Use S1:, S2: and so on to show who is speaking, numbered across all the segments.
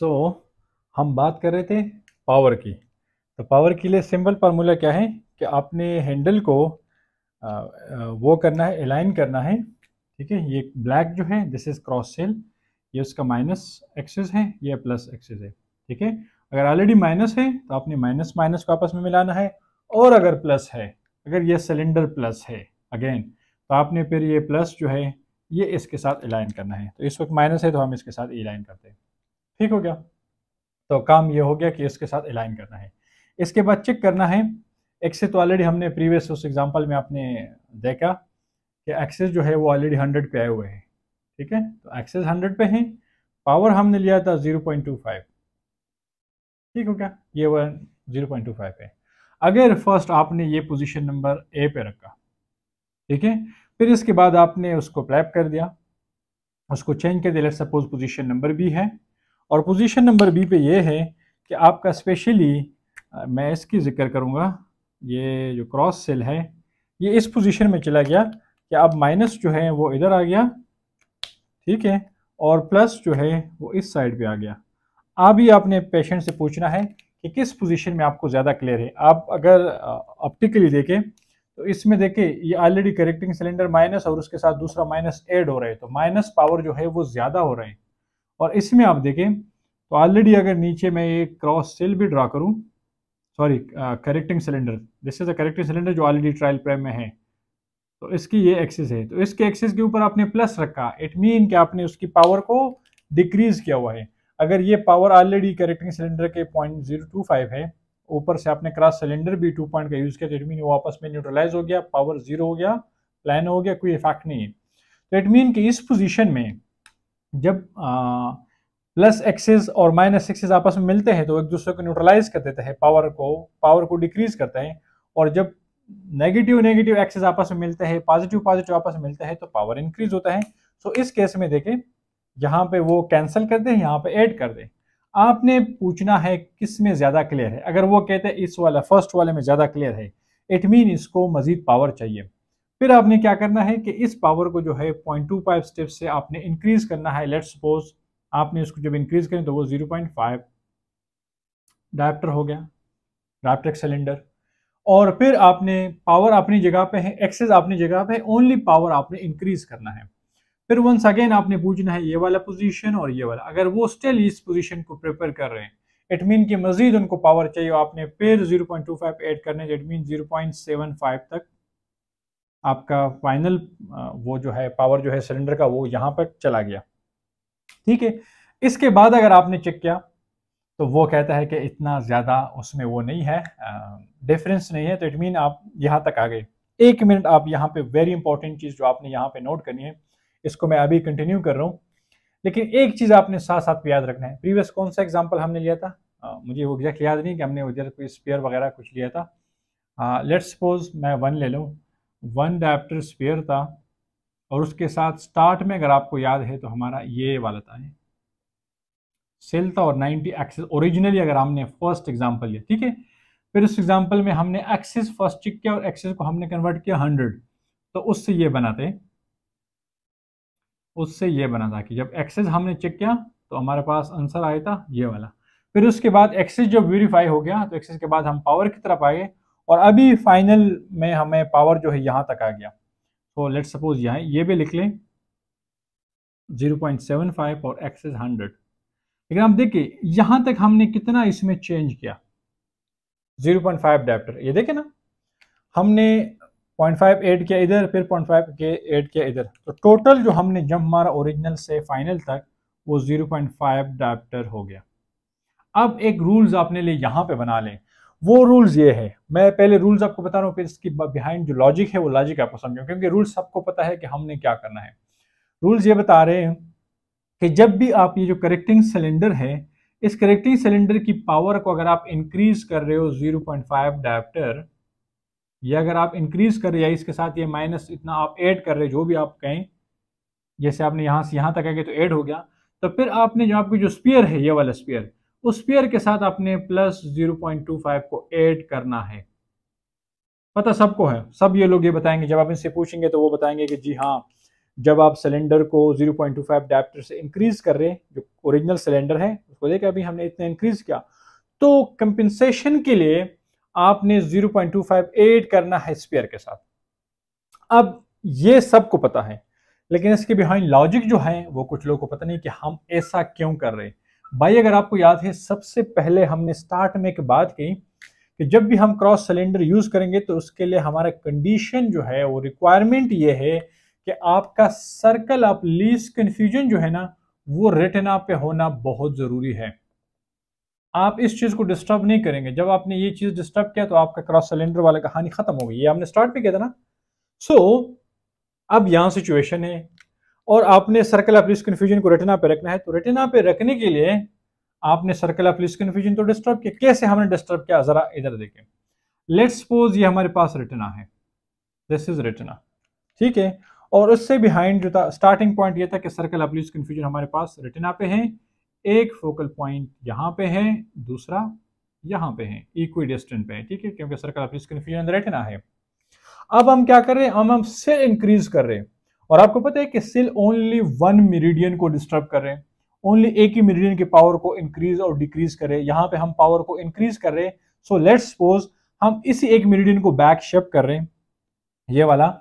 S1: सो so, हम बात कर रहे थे पावर की। तो पावर के लिए सिंपल फार्मूला क्या है? कि आपने हैंडल को आ, वो करना है अलाइन करना है। ठीक है? ये ब्लैक जो है दिस इज़ क्रॉस सेल ये उसका माइनस एक्सेस है ये प्लस एक्सेस है। ठीक है? अगर ऑलरेडी माइनस है तो आपने माइनस माइनस को आपस में मिलाना है। और अगर प्लस है अगर ये सिलेंडर प्लस है अगेन तो आपने फिर ये प्लस जो है ये इसके साथ अलाइन करना है। तो इस वक्त माइनस है तो हम इसके साथ अलाइन करते हैं। ठीक हो गया। तो काम ये हो गया कि इसके साथ अलाइन करना है। इसके बाद चेक करना है एक्सेस तो ऑलरेडी हमने प्रीवियस उस एग्जांपल में आपने देखा कि एक्सेस जो है वो ऑलरेडी हंड्रेड पे आए हुए हैं। ठीक है? तो एक्सेस हंड्रेड पे है पावर हमने लिया था ज़ीरो पॉइंट टू फाइव ठीक हो गया? ये one zero point two five है अगर फ़र्स्ट आपने ये पोजीशन नंबर ए पे रखा, ठीक है? फिर इसके बाद आपने उसको प्लैप कर दिया। उसको चेंज कर दिया। लेट सपोज़ पोजीशन नंबर भी है। और पोजीशन नंबर बी पे ये है कि आपका स्पेशली मैं इसकी ज़िक्र करूँगा, ये जो क्रॉस सेल है, ये इस पोजीशन में चला गया कि अब माइनस जो है वो इधर आ गया, ठीक है, और प्लस जो है वो इस साइड पे आ गया। अभी आपने पेशेंट से पूछना है कि किस पोजीशन में आपको ज़्यादा क्लियर है। आप अगर ऑप्टिकली देखें तो इसमें देखें, ये ऑलरेडी करेक्टिंग सिलेंडर माइनस और उसके साथ दूसरा माइनस एड हो रहे हैं तो माइनस पावर जो है वो ज़्यादा हो रहे हैं। और इसमें आप देखें तो ऑलरेडी अगर नीचे मैं एक क्रॉस सेल भी ड्रा करूँ sorry correcting cylinder this is a correcting cylinder जो ऑलरेडी ट्रायल प्रेम में है तो इसकी ये एक्सिस है तो इसके एक्सिस के ऊपर आपने प्लस रखा इट मीन कि आपने उसकी पावर को डिक्रीज किया हुआ है। अगर ये पावर ऑलरेडी करेक्टिंग सिलेंडर के पॉइंट ज़ीरो टू फाइव है, ऊपर से आपने क्रॉस सिलेंडर भी टू पॉइंट का यूज़ किया तो इट मीन वो आपस में न्यूट्रलाइज हो गया पावर ज़ीरो हो गया प्लान हो गया, कोई इफ़ेक्ट नहीं है। तो इट मीन कि इस पोजीशन में जब प्लस एक्सेस और माइनस एक्सेस आपस में मिलते हैं तो एक दूसरे को न्यूट्रलाइज कर देते हैं पावर को पावर को डिक्रीज करते हैं, और जब नेगेटिव नेगेटिव एक्सेस आपस में मिलते हैं पॉजिटिव पॉजिटिव आपस में मिलते हैं तो पावर इंक्रीज होता है। सो इस केस में देखें, यहाँ पे वो कैंसिल कर दें, यहाँ पे ऐड कर दें। आपने पूछना है किसमें ज़्यादा क्लियर है? अगर वो कहते हैं इस वाला फ़र्स्ट वाले में ज़्यादा क्लियर है इट मीन इसको मजीद पावर चाहिए। फिर आपने क्या करना है कि इस पावर को जो है पॉइंट टू फाइव स्टेप से आपने इंक्रीज करना है। लेट सपोज़ आपने इसको जब इंक्रीज करें तो वो ज़ीरो पॉइंट फाइव डायप्टर हो गया डायप्टर सिलेंडर और फिर आपने पावर अपनी जगह पे है एक्सेस अपनी जगह पे ओनली पावर आपने इंक्रीज करना है। फिर वंस अगेन आपने पूछना है ये वाला पोजीशन और ये वाला। अगर वो स्टिल इस पोजीशन को प्रिपेयर कर रहे हैं इट मीन कि मजीद उनको पावर चाहिए आपने फिर 0.25 ऐड करने इट मीन 0.75 तक। आपका फाइनल वो जो है पावर जो है सिलेंडर का वो यहाँ पर चला गया। ठीक है? इसके बाद अगर आपने चेक किया तो वो कहता है कि इतना ज़्यादा उसमें वो नहीं है डिफरेंस नहीं है तो इट मीन आप यहाँ तक आ गए। एक मिनट आप यहाँ पे वेरी इंपॉर्टेंट चीज़ जो आपने यहाँ पे नोट करनी है इसको मैं अभी कंटिन्यू कर रहा हूँ। लेकिन एक चीज़ आपने साथ साथ याद रखना है। प्रीवियस कौन सा एग्ज़ाम्पल हमने लिया था? आ, मुझे वो एग्जैक्ट याद नहीं कि हमने उधर कोई स्पेयर वगैरह कुछ लिया था। लेट सपोज़ मैं वन ले लूँ। वन डायप्टर स्पेयर था और उसके साथ स्टार्ट में अगर आपको याद है तो हमारा ये वाला था सेल था और 90 एक्सेस ओरिजिनली अगर हमने फ़र्स्ट एग्जांपल लिया, ठीक है? फिर उस एग्जांपल में हमने एक्सेस फ़र्स्ट चेक किया और एक्सेस को हमने कन्वर्ट किया 100 तो उससे ये बनाते उससे ये बना था कि जब एक्सेस हमने चेक किया तो हमारे पास आंसर आया था ये वाला। फिर उसके बाद एक्सेस जब वेरीफाई हो गया तो एक्सेस के बाद हम पावर की तरफ़ आए और अभी फाइनल में हमें पावर जो है यहाँ तक आ गया। तो लेट सपोज़ यहाँ ये भी लिख लें। 0.75 और एक्स इज़ हंड्रेड लेकिन आप देखिए, यहाँ तक हमने कितना इसमें चेंज किया? 0.5 डेप्टर ये देखे ना, हमने 0.5 ऐड किया इधर, फिर 0.5 के ऐड किया इधर। तो टोटल जो हमने जब मारा ओरिजिनल से फाइनल तक, वो 0.5 डेप्टर हो गया। अब एक रूल्स आपने लिए यहाँ पे बना लें। वो रूल्स ये है। मैं पहले रूल्स आपको बता रहा हूँ, फिर इसकी बिहाइंड जो लॉजिक है, वो लॉजिक आपको समझो क्योंकि रूल्स सबको पता है कि हमने क्या करना है। रूल्स ये बता रहे हैं कि जब भी आप ये जो करेक्टिंग सिलेंडर है, इस करेक्टिंग सिलेंडर की पावर को अगर आप इंक्रीज कर रहे हो 0.5 पॉइंट या अगर आप इंक्रीज कर रहे या इसके साथ ये माइनस इतना आप ऐड कर रहे जो भी आप कहें, जैसे आपने यहाँ से यहाँ तक आगे तो ऐड हो गया। तो फिर आपने जो आपकी जो स्पीयर है, ये वाला स्पीयर उस पेयर के साथ आपने प्लस 0.25 को ऐड करना है। पता सबको है, सब ये लोग ये बताएँगे, जब आप इनसे पूछेंगे तो वो बताएँगे कि जी हाँ जब आप सिलेंडर को 0.25 डायप्टर से इंक्रीज कर रहे हैं, जो ओरिजिनल सिलेंडर है, उसको देखा अभी हमने इतना इंक्रीज किया तो कंपेंसेशन के लिए आपने 0.25 एड करना है स्पेयर के साथ। अब ये सबको पता है, लेकिन इसके बिहाइंड लॉजिक जो है, वो कुछ लोगों को पता नहीं कि हम ऐसा क्यों कर रहे हैं। भाई अगर आपको याद है सबसे पहले हमने स्टार्ट में एक बात की कि जब भी हम क्रॉस सिलेंडर यूज़ करेंगे तो उसके लिए हमारा कंडीशन जो है वो रिक्वायरमेंट ये है कि आपका सर्कल ऑफ़ लीस्ट कंफ्यूजन जो है ना वो रेटिना पे होना बहुत ज़रूरी है। आप इस चीज़ को डिस्टर्ब नहीं करेंगे। जब आपने ये चीज़ डिस्टर्ब किया तो आपका क्रॉस सिलेंडर वाला कहानी खत्म हो गई। ये आपने स्टार्ट पे किया था ना। सो so, अब यहाँ सिचुएशन है। और आपने सर्कल ऑफ़ लिस्ट कंफ्यूजन को रेटिना पे रखना है तो रेटिना पे रखने के लिए आपने सर्कल ऑफ़ लिस्ट कन्फ्यूज़न तो डिस्टर्ब किया। कैसे हमने डिस्टर्ब किया? जरा इधर देखें। लेट सपोज़ ये हमारे पास रेटिना है। दिस इज़ रेटिना ठीक है? और उससे बिहाइंड जो था स्टार्टिंग पॉइंट ये था कि सर्कल ऑफ़ लीस्ट कंफ्यूजन हमारे पास रेटिना पे है। एक फोकल पॉइंट यहाँ पे है, दूसरा यहाँ पे है इक्वी डिस्टेंट पे है। ठीक है? क्योंकि circle of least confusion retina है। अब हम क्या कर रहे हैं? हम हम सेल इंक्रीज कर रहे हैं। और आपको पता है कि सेल ओनली वन मेरिडियन को डिस्टर्ब कर रहे हैं। ओनली एक ही मेरिडियन की पावर को इंक्रीज और डिक्रीज कर रहे हैं। यहाँ पे हम पावर को इंक्रीज कर रहे हैं। सो लेट्स सपोज़ हम इसी एक मेरिडियन को बैक शिफ्ट कर रहे हैं। ये वाला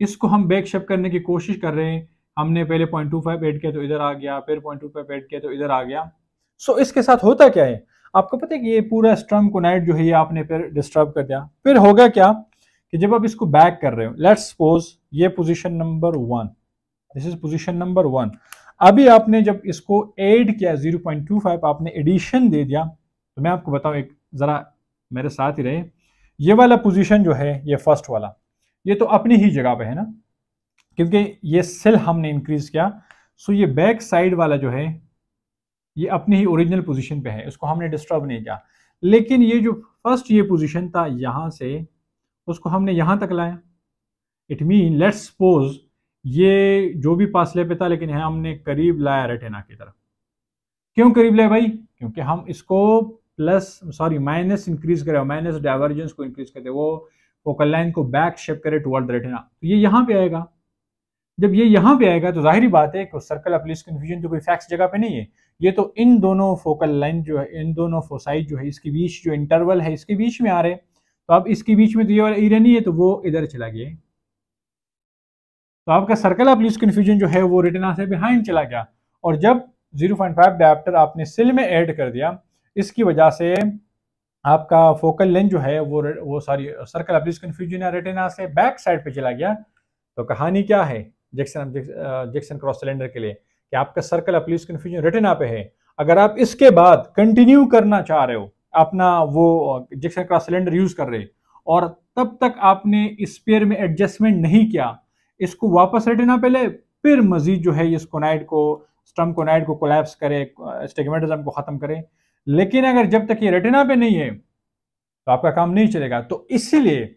S1: इसको हम बैक शिफ्ट करने की कोशिश कर रहे हैं। हमने पहले पॉइंट टू फाइव एड किया तो इधर आ गया फिर पॉइंट टू फाइव एड किया तो इधर आ गया। सो so, इसके साथ होता क्या है? आपको पता है कि ये पूरा स्ट्रम कोनाइट जो है ये आपने फिर डिस्टर्ब कर दिया। फिर होगा क्या? कि जब आप इसको बैक कर रहे हो लेट्स सपोज़ ये position number one this is position number one अभी आपने जब इसको एड किया 0.25 आपने एडिशन दे दिया तो मैं आपको बताऊँ एक, ज़रा मेरे साथ ही रहे। ये वाला पोजीशन जो है, ये फ़र्स्ट वाला, ये तो अपनी ही जगह पे है ना? क्योंकि ये सेल हमने इंक्रीज किया सो ये बैक साइड वाला जो है, ये अपनी ही ओरिजिनल पोजीशन पे है, इसको हमने डिस्टर्ब नहीं किया। लेकिन ये जो फ़र्स्ट ये पोजीशन था, यहाँ से उसको हमने यहाँ तक लाया। इट मीन लेट्स सपोज़ ये जो भी पासले पे था, लेकिन यहाँ हमने करीब लाया रेटेना की तरफ़। क्यों करीब लाया भाई? क्योंकि हम इसको प्लस सॉरी माइनस इंक्रीज करें माइनस डाइवर्जेंस को इंक्रीज करते, वो फोकल लाइन को बैक शेप करे टुवर्ड रेटेना तो ये यहाँ पे आएगा। जब ये यहाँ पे आएगा तो ज़ाहिर बात है कि सर्कल ऑफ़ लीस्ट कन्फ्यूज़न तो कोई फैक्स जगह पे नहीं है। ये तो इन दोनों फोकल लाइन जो है, इन दोनों फोसाइड जो है, इसके बीच जो इंटरवल है, इसके बीच में आ रहे हैं। तो अब इसके बीच में तो ये वाला एरिया नहीं है तो वो इधर चला गया। तो आपका सर्कल ऑफ़ लीस्ट कन्फ्यूज़न जो है, वो रिटना से बिहाइंड चला गया। और जब 0.5 डायप्टर आपने सिल में ऐड कर दिया, इसकी वजह से आपका फोकल लेंथ जो है, वो वो सारी सर्कल ऑफ़ लीस्ट कन्फ्यूज़न या रेटिना से बैक साइड पे चला गया। तो कहानी क्या है जैक्सन जैक्सन क्रॉस सिलेंडर के लिए, कि आपका circle of least confusion retina पे है। अगर आप इसके बाद कंटिन्यू करना चाह रहे हो अपना वो जैक्सन का सिलेंडर यूज़ कर रहे। और तब तक आपने स्पेयर में एडजस्टमेंट नहीं किया। इसको वापस रेटिना पहले, फिर मजीद जो है इस कोनाइड को स्टम कोनाइड को कोलैप्स करे स्टेगमेटिज्म को ख़त्म करे। लेकिन अगर जब तक ये रेटिना पे नहीं है तो आपका काम नहीं चलेगा। तो इसीलिए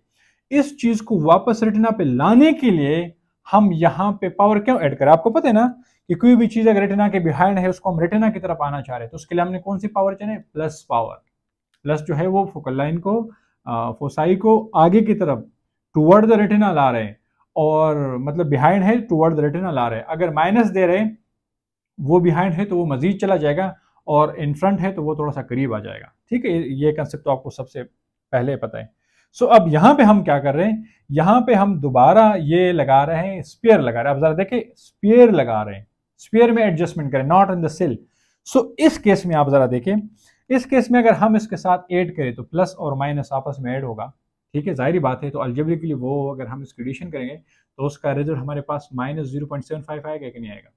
S1: इस चीज़ को वापस रेटिना पे लाने के लिए हम यहाँ पे पावर क्यों ऐड करें? आपको पता है ना कि कोई भी चीज़ अगर रेटिना के बिहाइंड है, उसको हम रेटिना की तरफ़ आना चाह रहे हैं तो उसके लिए हमने कौन सी पावर चाहिए प्लस पावर प्लस जो है वो फोकल लाइन को फोसाई को आगे की तरफ़ टूवर्ड द रेटिना ला रहे हैं। और मतलब बिहाइंड है टूवर्ड द रेटिना ला रहे हैं। अगर माइनस दे रहे हैं, वो बिहाइंड है तो वो मजीद चला जाएगा और इन फ्रंट है तो वो थोड़ा सा करीब आ जाएगा। ठीक है, ये कंसेप्ट तो आपको सबसे पहले पता है। सो अब यहाँ पे हम क्या कर रहे हैं? यहाँ पे हम दोबारा ये लगा रहे हैं स्पेयर लगा रहे हैं। अब जरा देखें स्पेयर लगा रहे हैं। स्पेयर में एडजस्टमेंट करें नॉट इन द सिल सो इस केस में आप जरा देखें इस केस में अगर हम इसके साथ ऐड करें तो प्लस और माइनस आपस में ऐड होगा। ठीक है, ज़ाहिर बात है तो अल्जेब्रिकली वो अगर हम इसकी एडिशन करेंगे तो उसका रिज़ल्ट हमारे पास minus zero point seven five आएगा कि नहीं आएगा?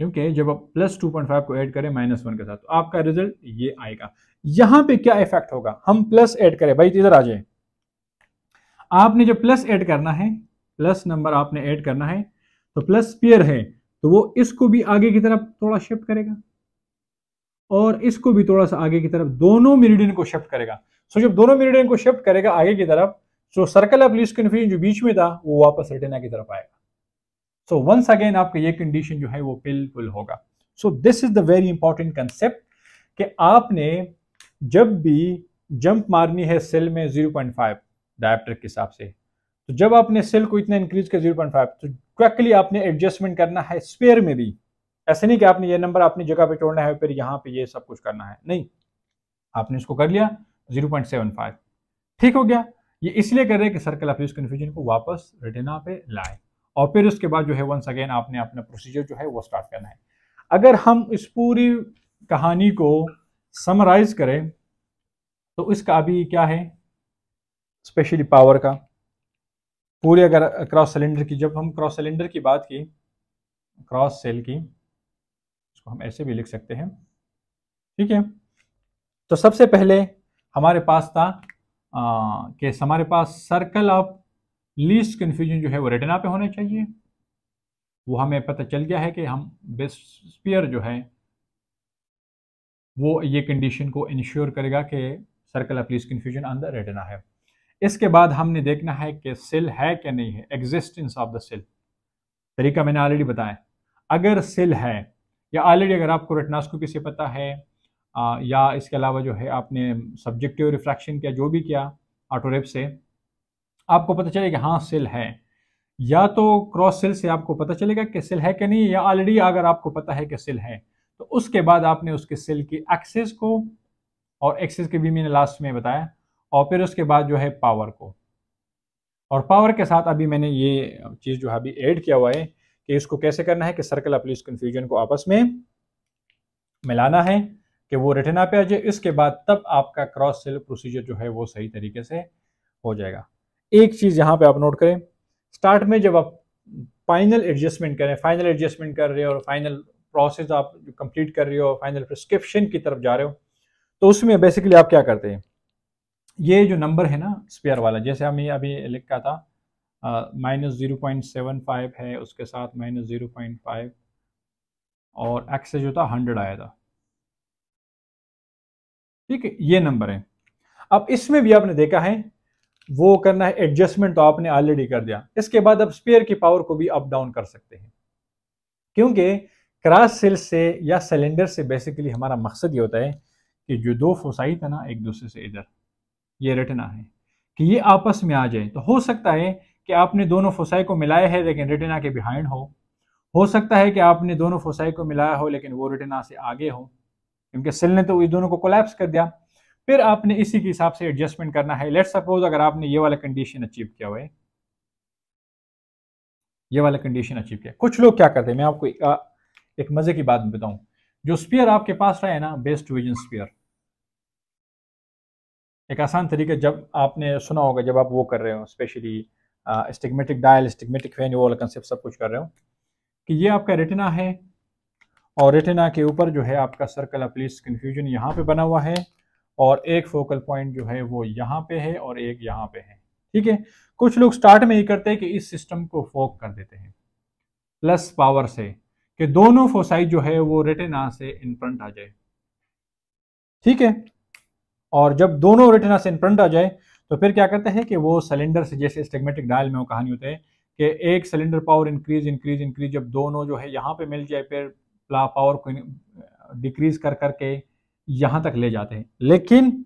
S1: क्योंकि जब आप प्लस टू पॉइंट फाइव को ऐड करें माइनस वन के साथ तो आपका रिज़ल्ट ये आएगा। यहाँ पे क्या इफ़ेक्ट होगा? हम प्लस ऐड करें। भाई, इधर आ जाए आपने जो प्लस ऐड करना है प्लस नंबर आपने ऐड करना है तो प्लस पेयर है तो वो इसको भी आगे की तरफ़ थोड़ा शिफ्ट करेगा। और इसको भी थोड़ा सा आगे की तरफ़ दोनों मेरिडियन को शिफ्ट करेगा। सो जब दोनों मेरिडियन को शिफ्ट करेगा आगे की तरफ़ जो सर्कल ऑफ़ लीस्ट कन्फ्यूज़न जो बीच में था, वो वापस रेटिना की तरफ़ आएगा। सो वंस अगेन आपका ये कंडीशन जो है वो बिल्कुल होगा। So this is the very important concept कि आपने जब भी जंप मारनी है सेल में 0.5 डायप्टर के हिसाब से तो जब आपने सेल को इतना इंक्रीज किया ज़ीरो पॉइंट फाइव तो क्विकली आपने एडजस्टमेंट करना है स्पेयर में भी। ऐसे नहीं कि आपने ये नंबर अपनी जगह पे छोड़ना है, फिर यहाँ पे ये सब कुछ करना है। नहीं। आपने इसको कर लिया ज़ीरो पॉइंट सेवन फाइव ठीक हो गया। ये इसलिए कर रहे हैं कि सर्कल ऑफ़ कन्फ्यूज़न को वापस रिटेना पे लाए। और फिर उसके बाद जो है वंस अगेन आपने अपना प्रोसीजर जो है, वो स्टार्ट करना है। अगर हम इस पूरी कहानी को समराइज करें तो इसका अभी क्या है? स्पेशली पावर का। पूरे अगर क्रॉस सिलेंडर की, जब हम क्रॉस सिलेंडर की बात की क्रॉस सेल की इसको हम ऐसे भी लिख सकते हैं। ठीक है? तो सबसे पहले हमारे पास था कि हमारे पास सर्कल ऑफ़ लीस्ट कन्फ्यूज़न जो है वो रेटिना पे होने चाहिए। वो हमें पता चल गया है कि हम बेस्ट स्पीयर जो है, वो ये कंडीशन को इंश्योर करेगा कि सर्कल ऑफ़ लीस्ट कन्फ्यूज़न अंदर रेटिना है। इसके बाद हमने देखना है कि सेल है क्या नहीं है एग्जिस्टेंस ऑफ़ द सेल तरीका मैंने ऑलरेडी बताया। अगर सेल है या ऑलरेडी अगर आपको रेटनास्कोपी से पता है आ, या इसके अलावा जो है आपने सब्जेक्टिव रिफ्रैक्शन किया जो भी किया ऑटोरेप से आपको पता चलेगा हाँ सेल है। या तो क्रॉस सेल से आपको पता चलेगा कि सेल है कि नहीं या ऑलरेडी अगर आपको पता है कि सेल है तो उसके बाद आपने उसके सेल की एक्सेस को और एक्सेस के भी मैंने लास्ट में बताया और फिर उसके बाद जो है पावर को। और पावर के साथ अभी मैंने ये चीज़ जो है अभी ऐड किया हुआ है कि इसको कैसे करना है कि सर्कल अपलिस कन्फ्यूज़न को आपस में मिलाना है कि वो रिटर्न पे आ जाए इसके बाद तब आपका क्रॉस सेल प्रोसीजर जो है वो सही तरीके से हो जाएगा। एक चीज़ यहाँ पे आप नोट करें स्टार्ट में जब आप फाइनल एडजस्टमेंट करें फाइनल एडजस्टमेंट कर रहे हो और फाइनल प्रोसेस आप कंप्लीट कर रहे हो फाइनल प्रिस्क्रिप्शन की तरफ़ जा रहे हो तो उसमें बेसिकली आप क्या करते हैं? ये जो नंबर है ना स्पेयर वाला, जैसे हमें अभी लिखा था minus zero point seven five है, उसके साथ माइनस ज़ीरो पॉइंट फाइव और एक्स जो था हंड्रेड आया था। ठीक है, ये नंबर है। अब इसमें भी आपने देखा है, वो करना है एडजस्टमेंट तो आपने ऑलरेडी कर दिया। इसके बाद अब स्पेयर की पावर को भी अप डाउन कर सकते हैं। क्योंकि क्रॉस सेल से या सिलेंडर से बेसिकली हमारा मकसद ये होता है कि जो दो फोसाई था ना, एक दूसरे से इधर, ये रटना है। कि ये आपस में आ जाए तो हो सकता है कि आपने दोनों फोसाई को मिलाया है, लेकिन रेटिना के बिहाइंड हो। हो सकता है कि आपने दोनों फोसाई को मिलाया हो, लेकिन वो रेटिना से आगे हो। क्योंकि सेल ने तो इस दोनों को कोलैप्स कर दिया। फिर आपने इसी के हिसाब से एडजस्टमेंट करना है। लेट सपोज़ अगर आपने ये वाला कंडीशन अचीव किया हुआ है। ये वाला कंडीशन अचीव किया। कुछ लोग क्या करते हैं? मैं आपको एक मज़े की बात बताऊँ। जो स्पीयर आपके पास रहा है ना बेस्ट विजन स्पीयर एक आसान तरीका जब आपने सुना होगा, जब आप वो कर रहे हो specially astigmatic dial astigmatic fan वो वाला कंसेप्ट सब कुछ कर रहे हो कि ये आपका रेटिना है और रेटिना के ऊपर जो है आपका सर्कल ऑफ़ अपलीस कन्फ्यूज़न यहाँ पे बना हुआ है और एक फोकल पॉइंट जो है वो यहाँ पे है और एक यहाँ पे है। ठीक है? कुछ लोग स्टार्ट में ही करते हैं कि इस सिस्टम को फोक कर देते हैं। प्लस पावर से कि दोनों फोसाई जो है वो रेटिना से इन फ्रंट आ जाए। ठीक है? और जब दोनों रेटिना से इन फ्रंट आ जाए तो फिर क्या करते हैं कि वो सिलेंडर से जैसे स्टेगमेटिक डायल में वो कहानी होते हैं कि एक cylinder power increase increase increase जब दोनों जो है यहाँ पे मिल जाए, फिर पावर को डिक्रीज कर करके यहाँ तक ले जाते हैं। लेकिन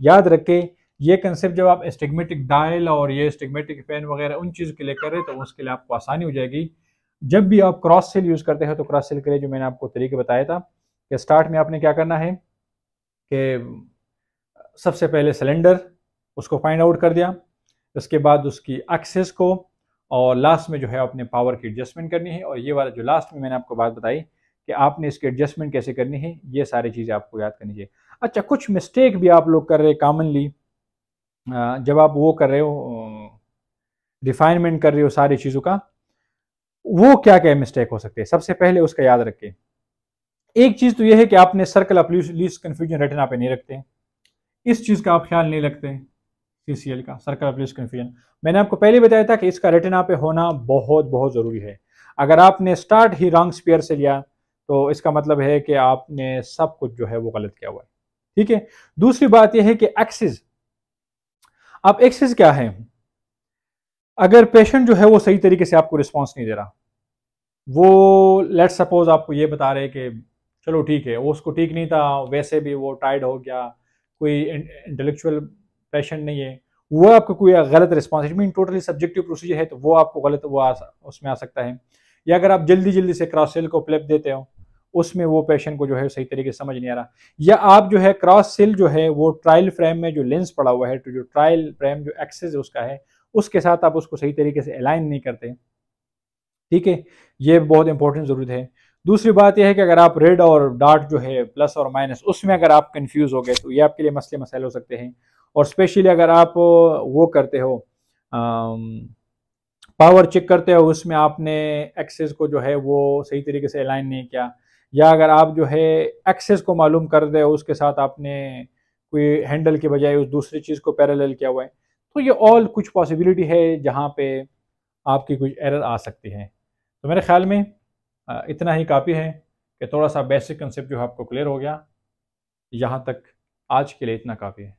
S1: याद रखें, ये कंसेप्ट जब आप स्टिगमेटिक डायल और ये स्टिगमेटिक पेन वगैरह उन चीज़ के लिए कर रहे तो उसके लिए आपको आसानी हो जाएगी। जब भी आप क्रॉस सेल यूज़ करते हैं तो क्रॉस सेल के लिए जो मैंने आपको तरीके बताया था कि स्टार्ट में आपने क्या करना है कि सबसे पहले सिलेंडर उसको फाइंड आउट कर दिया। उसके बाद उसकी एक्सेस को और लास्ट में जो है अपने पावर की एडजस्टमेंट करनी है। और ये वाला जो लास्ट में मैंने आपको बात बताई कि आपने इसकी एडजस्टमेंट कैसे करनी है, ये सारी चीज़ें आपको याद करनी चाहिए। अच्छा कुछ मिस्टेक भी आप लोग कर रहे हैं कॉमनली जब आप वो कर रहे हो रिफाइनमेंट कर रहे हो सारी चीज़ों का, वो क्या क्या मिस्टेक हो सकते हैं? सबसे पहले उसका याद रखें। एक चीज़ तो यह है कि आपने circle of least confusion retina पे नहीं रखते। इस चीज़ का आप ख्याल नहीं रखते। सी का सर्कल लीस्ट कन्फ्यूज़न मैंने आपको पहले बताया था कि इसका रेटिना पे होना बहुत बहुत ज़रूरी है। अगर आपने स्टार्ट ही रॉन्ग स्पेयर से लिया तो इसका मतलब है कि आपने सब कुछ जो है वो गलत किया हुआ है। ठीक है? दूसरी बात यह है कि एक्सिस अब एक्सिस क्या है? अगर पेशेंट जो है वो सही तरीके से आपको रिस्पॉन्स नहीं दे रहा, वो लेट सपोज़ आपको ये बता रहे कि चलो ठीक है, वो उसको ठीक नहीं था, वैसे भी वो टाइड हो गया, कोई इंटेलेक्चुअल पेशेंट नहीं है। वो आपको कोई गलत response mean totally subjective procedure है तो वो आपको गलत वो आ, उसमें आ सकता है। या अगर आप जल्दी जल्दी से क्रॉस सेल को प्लेप देते हो उसमें वो पेशेंट को जो है सही तरीके से समझ नहीं आ रहा। या आप जो है क्रॉस सेल जो है वो ट्रायल फ्रेम में जो लेंस पड़ा हुआ है तो जो ट्रायल फ्रेम जो एक्सेस उसका है उसके साथ आप उसको सही तरीके से अलाइन नहीं करते। ठीक है? ये बहुत इंपॉर्टेंट ज़रूरत है। दूसरी बात यह है कि अगर आप रेड और डार्ट जो है प्लस और माइनस उसमें अगर आप कंफ्यूज हो गए तो ये आपके लिए मसले मसाइल हो सकते हैं। और स्पेशली अगर आप वो करते हो पावर चेक करते हो, उसमें आपने एक्सेस को जो है वो सही तरीके से अलाइन नहीं किया, या अगर आप जो है एक्सेस को मालूम कर दे उसके साथ आपने कोई हैंडल के बजाय उस दूसरी चीज़ को पैरेलल किया हुआ है तो ये ऑल कुछ पॉसिबिलिटी है जहाँ पे आपकी कुछ एरर आ सकती है। तो मेरे ख्याल में इतना ही काफ़ी है कि थोड़ा सा बेसिक कंसेप्ट जो है आपको क्लियर हो गया। यहाँ तक आज के लिए इतना काफ़ी है।